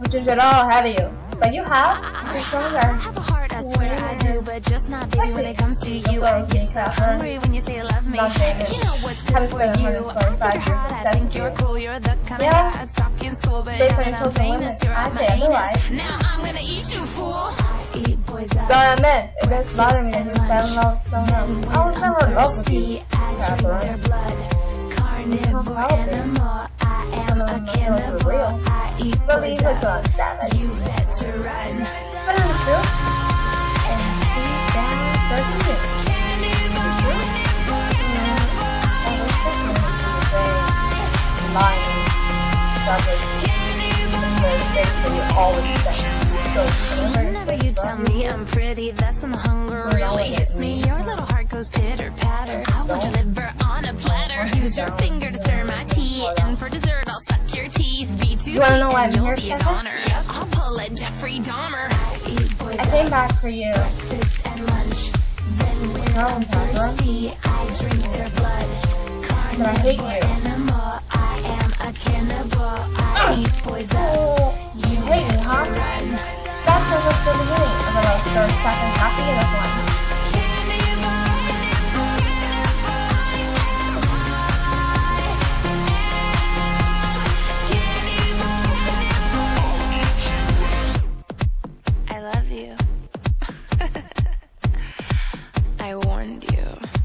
which is at all of you. But you have. Stronger. I have a heart, I swear I do, but just not baby when it comes to you. I get so hungry when you say you love me. If you know what's good for you, I 125 figure years hard, I think you're cool. You're the kind of guy I'd stalk in school, but now that I'm famous, you're I my anus. Now I'm gonna eat you, fool. Eat boys up. So I meant, it does bother me you fell in love with someone else. I was never in love with you. I drink their blood. Carnivore help it. animal. I am Some of a them feel like they're cannibal. real. I eat But we boys look up. on savage. You run. But it's true. And deep down, so cute. Lying, Whenever you tell me I'm pretty, that's when the hunger really hits me. Your little heart goes pitter patter. I want your liver on a platter. Use your finger to stir my tea, and for dessert I'll suck your You wanna know why I'm you'll here, Stefan? goner. I'll pull a Jeffrey Dahmer. I eat I came back for you. breakfast and lunch. Then when No, I'm thirsty, I drink their blood. But Carnivore you. animal, I am a cannibal. I ah! eat up. Oh, You hate me, huh? That's what was the beginning of the love story. Second happy and I warned you.